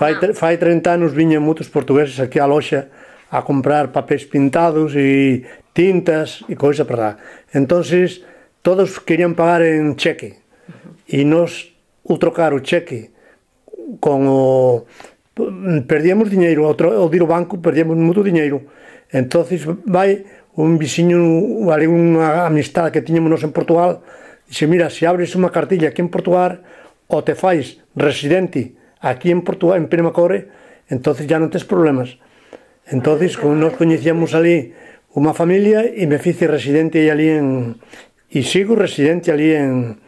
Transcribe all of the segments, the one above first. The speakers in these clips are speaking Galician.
fai, tre, fai 30 anos viñen moitos portugueses aquí á loxa a comprar papéis pintados e tintas e coisa para lá. Entonces, todos querían pagar en cheque e nos o trocar o cheque con o perdíamos diñeiro, o, tro, o dir o banco perdíamos moito diñeiro. Entonces vai un vixiño, ali unha amistade que tiñamos nos en Portugal, dixe, mira, se abres unha cartilla aquí en Portugal, o te fais residente Aquí en Portugal, en Primacore, entonces ya non tes problemas. Entonces, como nos coñecíamos ali unha familia e me fixe residente ali en e sigo residente ali en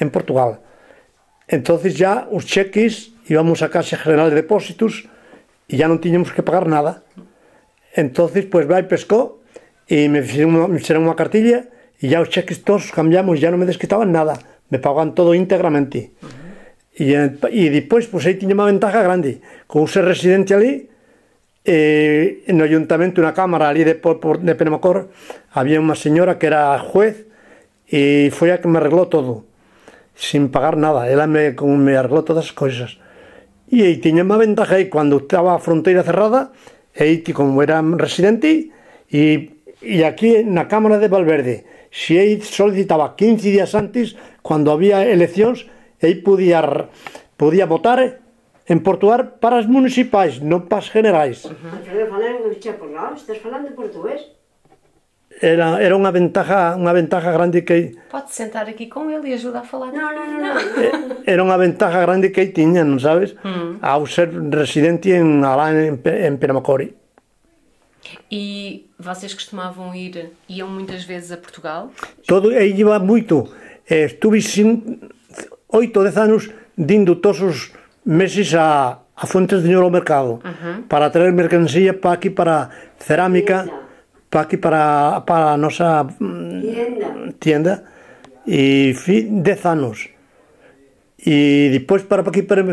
en Portugal. Entonces ya os cheques íbamos a Caixa General de Depósitos e ya non tiñamos que pagar nada. Entonces, pues vai pescó e me fixeron unha, fixeron unha cartilla e ya os cheques todos cambiamos, ya non me desquitaban nada, me pagaban todo íntegramente. Uh -huh. E, e despois, pois aí tiña unha ventaja grande, con ser residente ali, eh, no ayuntamento, unha cámara ali de, por, de Penamacor, había unha señora que era juez e foi a que me arregló todo, sin pagar nada, ela me, me arregló todas as coisas. E aí tiña unha ventaja aí, cando estaba a fronteira cerrada, aí como era residente, e, e aquí na Cámara de Valverde, se aí solicitaba 15 días antes, cando había eleccións, aí podía, podía votar en Portugal para as municipais, non para as generais. Falan estás falando portugués? Era, era unha ventaja unha ventaja grande que Pode sentar aqui com ele e ajuda a falar. Non, non, non, non. era unha ventaja grande que aí tiña, non sabes? Ao ser residente en, alá en, en Penamacori. E vocês costumavam ir, iam muitas vezes a Portugal? Todo, aí iba moito. Eh, estuve sin oito, dez anos dindo todos os meses a, a fontes de dinero ao mercado uh -huh. para traer mercancía para aquí para cerámica, para aquí para, para a nosa mm, tienda, tienda e fi, dez anos. E depois para aquí para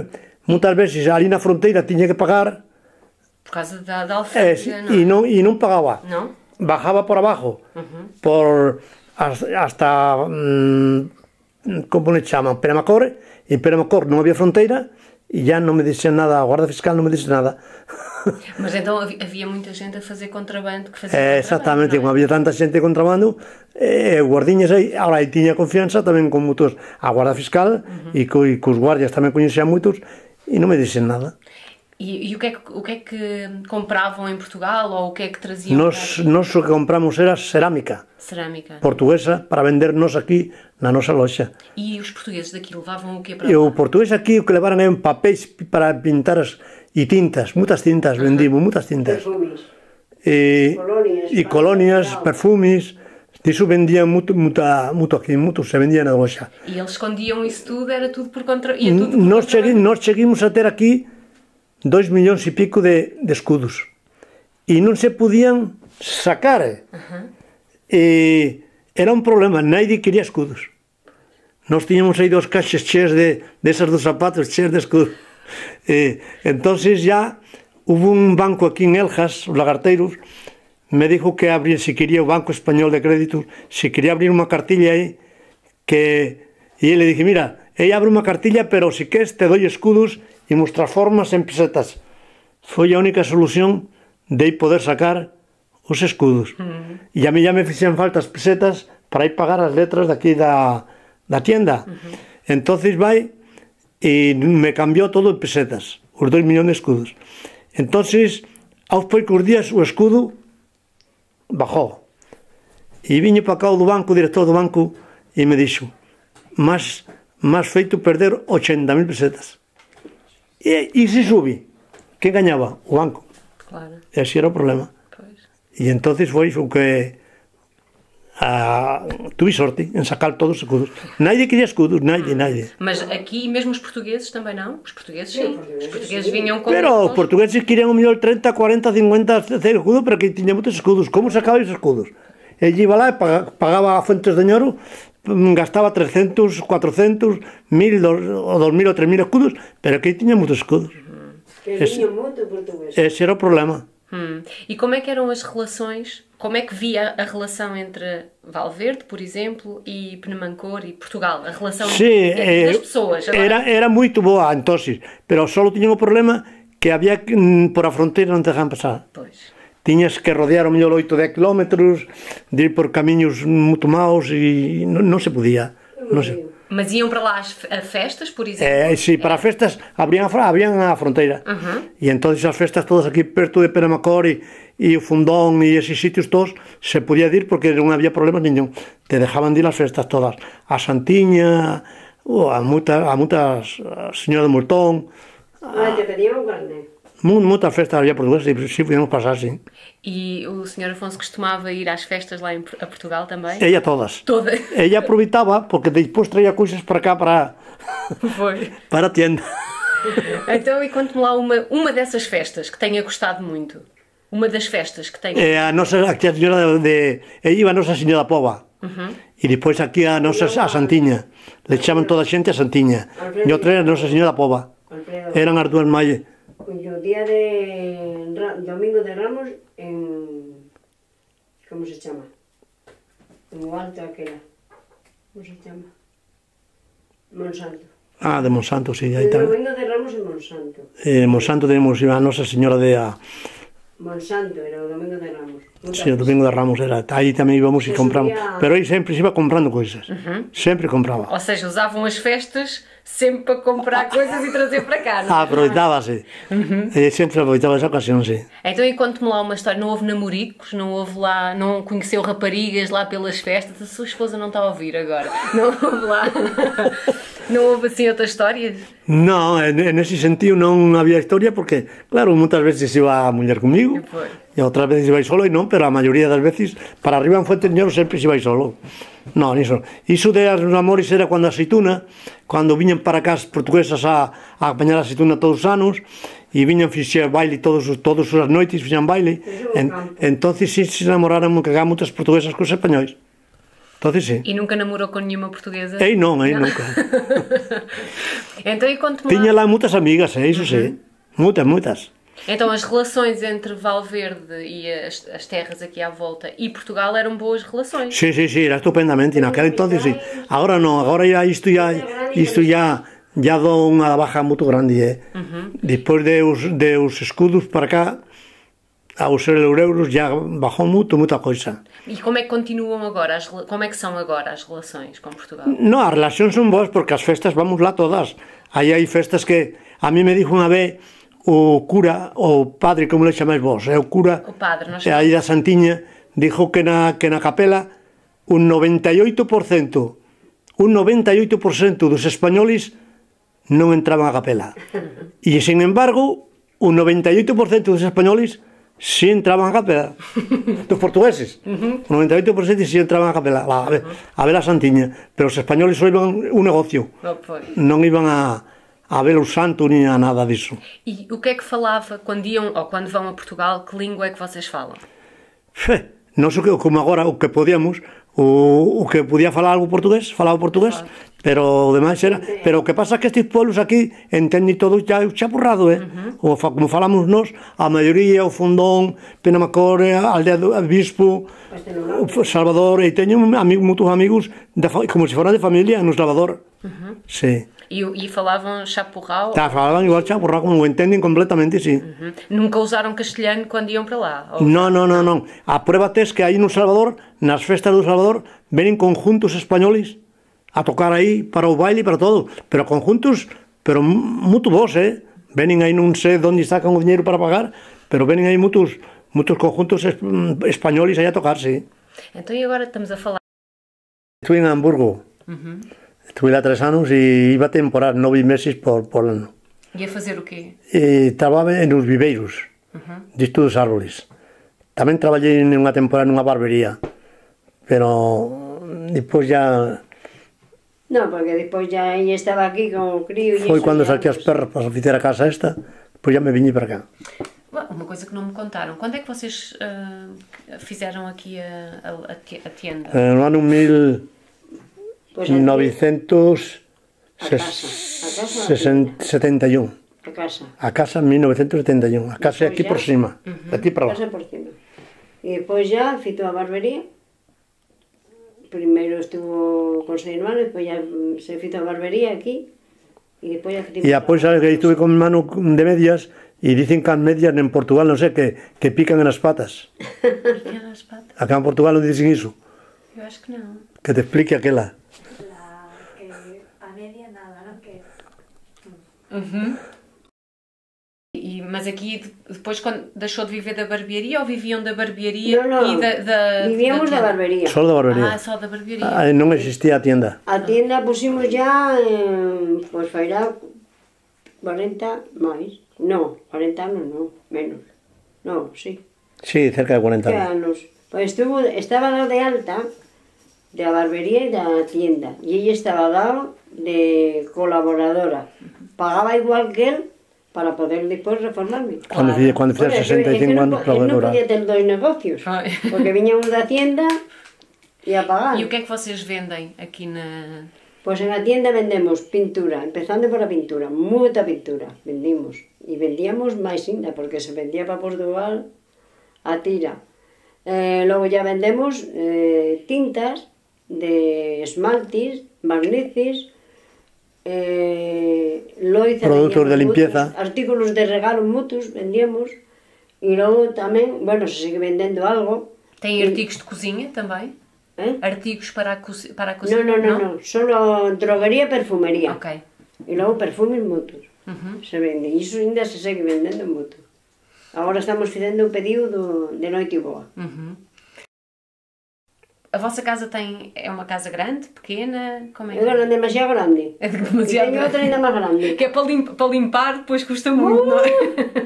muitas veces ali na fronteira tiña que pagar por causa da, da eh, alfândega, non? E non, e non pagaba. Non? Bajaba por abajo, uh -huh. por hasta, hasta mm, ¿cómo le llaman? Peramacor, y Peramacor não había fronteira e já não me disse nada, a Guarda Fiscal não me disse nada. Mas então havia muita gente a fazer contrabando que fazia eh, é, Exatamente, é? como havia tanta gente a contrabando, eh, guardinhas aí, agora aí tinha confiança também com muitos, a Guarda Fiscal uhum. e, e com os guardias também conhecia muitos e não me dizem nada. E, e, o, que é que, o que é que compravam em Portugal ou o que é que traziam? Nós, nós o que compramos era cerâmica. Cerâmica. Portuguesa, para vendernos aqui na nossa loja. E os portugueses daqui levavam o que para lá? O português aqui o que levaram eram papéis para pintar as, e tintas, muitas tintas, uh muitas tintas. Perfumes. E colónias, e colônias, perfumes. Isso vendia muito, muito, muito aqui, muito se vendia na loja. E eles escondiam isso tudo, era tudo por contra... Ia tudo por nós, contra... Nós chegamos a ter aqui 2 millóns e pico de, de escudos. E non se podían sacar. Eh? Uh -huh. E era un problema, naide quería escudos. Nós tiñamos aí dos caixes cheas de, desas dos zapatos, cheas de escudos. E, entonces ya hubo un banco aquí en Eljas, os lagarteiros, me dijo que abrir, si quería o Banco Español de crédito si quería abrir unha cartilla aí, que... E le dije, mira, aí abre unha cartilla, pero si queres te doi escudos e mostrar formas en pesetas. Foi a única solución de poder sacar os escudos. Uh -huh. E a mí ya me fixen falta as pesetas para ir pagar as letras daqui da, da tienda. Uh -huh. Entonces vai e me cambiou todo en pesetas, os 2 millóns de escudos. Entonces, aos poucos días o escudo bajou. E viño para cá o do banco, o director do banco, e me dixo, mas, mas feito perder 80.000 pesetas. E, e se subi, que gañaba? O banco. Claro. E así era o problema. Pois. E entonces foi o que a, tuve sorte en sacar todos os escudos. Naide quería escudos, naide, ah. naide. Mas aqui mesmo os portugueses também não? Os portugueses sim. sim. Os portugueses sim. vinham com... Pero os portugueses querían o mellor 30, 40, 50 escudos, pero que tiña moitos escudos. Como sacaba os escudos? E iba lá e pagaba a Fuentes de Ñoro gastaba 300, 400, 1000 dos- o 2000 ou 3000 escudos, pero que tiña moitos escudos. Que Ese- moito portugués. Ese era o problema. Hum. E como é que eram as relações? Como é que via a relação entre Valverde, por exemplo, e Penamancor e Portugal? A relação Sí, entre eh, das pessoas. Agora, era, era moito boa entonces, pero só tiñan o problema que que, mm, por a fronteira non te dejan pasar. Pois. tiñas que rodear o mellor 8 10 km, de ir por camiños muito maus e non, non se podía. Non se... Mas iam para lá as festas, por exemplo? É, sim, sí, para é. festas abriam a, abriam a fronteira. Uhum. E então as festas todas aqui perto de Peramacor e, e o Fundón e esses sítios todos se podia ir porque non había problemas nenhum. Te dejaban de ir as festas todas. A Santiña, ou a, muita, a muitas, a Senhora de Mortón. Ah, te pediam o carnet. Muita festa havia portuguesa e sim, podíamos passar, sim. E o Sr. Afonso costumava ir às festas lá em, a Portugal também? Ia todas. Todas? Ela aproveitava, porque depois traía coisas para cá, para, Foi. para a tienda. Então, e conte-me lá uma, uma dessas festas que tenha gostado muito. Uma das festas que tenha... É a nossa, aqui a senhora de... Ela eh, a nossa senhora da Pova. Uhum. E depois aqui a nossa a Santinha. Le chaman toda a xente a Santinha. E outra era a nossa senhora da Pova. Eran as dúas maiores no día de Domingo de Ramos en... como se chama? En o alto aquela. Como se chama? Monsanto. Ah, de Monsanto, sí, aí tamén. Domingo de Ramos en Monsanto. Eh, Monsanto tenemos a Nosa Señora de a... Monsanto era o Domingo de Ramos. Sí, o Domingo de Ramos era. Aí tamén íbamos e compramos. Pero aí sempre se iba comprando coisas. Sempre compraba. Ou seja, usavam as festas sempre para comprar coisas e trazer para cá, não? Ah, aproveitábase. Eh, sempre aproveitaba esa ocasión, sí. Então, e conte-me lá uma história. Não houve namoricos? Não houve lá... Não conheceu raparigas lá pelas festas? A sua esposa não está a ouvir agora. Não houve lá... Não houve assim outras histórias? En ese sentido non había historia porque, claro, moitas veces iba a muller comigo foi. e outras veces vai solo e non, pero a maioría das veces para arriba en Fuente Ñoro sempre se vai solo. Non, iso. Iso de as amores era cando a aceituna, cando viñan para cá as portuguesas a, a apañar a aceituna todos os anos, e viñan fixer baile todos os todos as noites, fixan baile. En, entonces si se enamoraron que cá moitas portuguesas cos españois. Entonces, sí. E nunca namorou con nenhuma portuguesa? Eh? Ei, non, ei, nunca. entón, e conto Tiña lá moitas amigas, eh, iso uh -huh. sí. Moitas, moitas. Então, as relações entre Valverde e as, as terras aqui à volta e Portugal eram boas relações. Sí, sí, sí, era estupendamente, naquel entonces sí. Agora no, agora ya isto ya isto ya ya do unha baja moito grande, eh. Despois de os, de os escudos para cá aos euros ya bajou moito, moita coisa. E como é que continuam agora? As, como é que são agora as relações com Portugal? No, as relacións son boas porque as festas vamos lá todas. Aí hai festas que a mí me dixo unha vez o cura, o padre, como le chamáis vos, é o cura, o padre, non sei. aí da Santiña, dijo que na, que na capela un 98%, un 98% dos españoles non entraban a capela. E, sin embargo, un 98% dos españoles si entraban a capela. Dos portugueses. Un 98% si entraban a capela. A, ver, a ver a Santiña. Pero os españoles só iban un negocio. Oh, pois. Non iban a A Belo Santo nem há nada disso. E o que é que falava quando iam ou quando vão a Portugal? Que língua é que vocês falam? Fé, nós como agora o que podíamos, o, o que podia falar algo portugués, falaba portugués, claro. pero o demais era, pero o que pasa é que estes pueblos aquí entenden todo xa chapurrado, eh? Uh -huh. o fa, como falamos nós, a maioría, o Fundón, Penamacore, Aldea do Bispo, o Salvador, e teño amigos, muitos amigos de, como se foran de familia no Salvador. Uh -huh. Sí. E, e falavam chapurral? Tá, falaban igual chapurrado, como o entenden completamente, sí. Uhum. Nunca usaram castelhano quando iam para lá? Ou- No, no, no, no. A prueba tes que aí no Salvador, nas festas do Salvador, venen conjuntos españoles a tocar aí para o baile e para todo. Pero conjuntos, pero moito vos, eh? Venen aí non sei onde sacan o dinheiro para pagar, pero venen aí moitos, moitos conjuntos mm, españoles aí a tocar, sí. Então e agora estamos a falar. Estuve en Hamburgo. Estuve lá tres anos e iba temporar nove meses por, por ano. E Ia fazer o quê? E trababa nos viveiros, uh -huh. disto dos árboles. Tamén traballei unha temporada nunha barbería, pero depois ya... Non, porque depois ya estaba aquí con o crío e Foi cando saquei as perras para fitar a casa esta, pois ya me viñi para cá. Uma coisa que não me contaram, quando é que vocês uh, fizeram aqui a, a, a tienda? Uh, no ano 1000... Mil... Pois 971. A casa. A casa 1971. A casa é aquí ya, por cima. Uh -huh. Aquí para lá. Casa por cima. E pois ya fito a barbería. Primeiro estuvo con seis irmãos, depois ya se fito a barbería aquí. E depois ya... E depois sabes que estuve con mano de medias e dicen que as medias en Portugal, non sei, que, que pican nas patas. Pican as patas. Acá en Portugal non dicen iso. Eu acho que non. Que te explique aquela la que a media nada, ¿no? Que... E, mas aqui depois quando deixou de viver da barbearia ou viviam da barbearia não, não. e da, da vivíamos da, da barbearia. Só da barbearia. Ah, só da barbearia. Ah, não existia a tienda. A tienda pusimos já eh, pois fará 40 mais não 40 anos não menos. Não sim sí. sim sí, cerca de 40 anos, anos. Pois estuvo estaba de alta de la barbería y de la tienda. Y ella estaba dado de colaboradora. Pagaba igual que él para poder después reformarme. Cuando, Claro. Bueno, hacía que 65 no, años, po- él no tener dos negocios. Ai. Porque un da tienda e a pagar. E o que é que vocês vendem aqui na. Pues en la tienda vendemos pintura, empezando por la pintura, mucha pintura vendimos. Y vendíamos más ainda, porque se vendía para Portugal a tira. Eh, luego ya vendemos eh, tintas de esmaltes, barnices, eh, loiza, produtos de limpieza, mutus, artículos de regalo mutus vendíamos e logo tamén, bueno, se sigue vendendo algo. Tem artigos de cozinha também? Eh? Artigos para a, para a cozinha? Non, non, non, no. Solo drogaria e perfumería. Ok. E logo perfumes mutus. Uhum. Se vende. Iso ainda se segue vendendo mutus. Agora estamos fidendo o pedido do, de Noite Boa. Uhum. A vossa casa tem. É uma casa grande, pequena? Como é É grande, demasiado grande. É E demasiado outra ainda máis grande. Que é para, para limpar, depois custa muito, não é?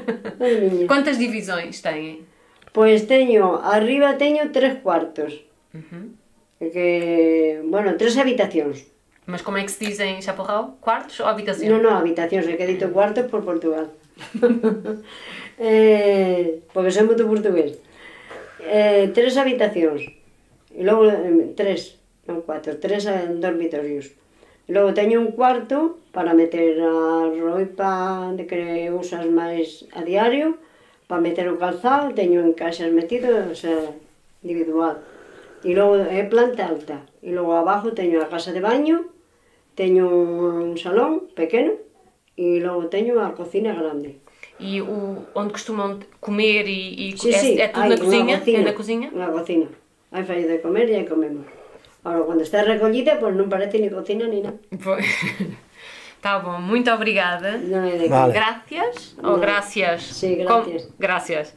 Quantas divisões têm? Pois teño, arriba teño tres cuartos. Uhum. E Que, bueno, tres habitacións. Mas como é que se diz em Chaparral? Quartos ou habitação? Non, non, habitacións, é que dito cuartos por Portugal. eh, porque sei moito portugués. Eh, tres habitacións. E logo tres, non cuatro, tres dormitorios. E logo teño un cuarto para meter a roipa de que usas máis a diario, para meter o calzado, teño en caixas metido, o sea, individual. E logo é planta alta. E logo abajo teño a casa de baño, teño un salón pequeno, e logo teño a cocina grande. E o, onde costumam comer e, e sí, é, sí, é tudo Ai, na cozinha? Cocina, é na cozinha? Na cocina hai fallo de comer e comemos. Ahora, cando está recollida, pois non parece ni cocina ni nada. Pois... Tá bom, muito obrigada. Não é de vale. Gracias ou gracias? Sim, gracias. Com... Gracias.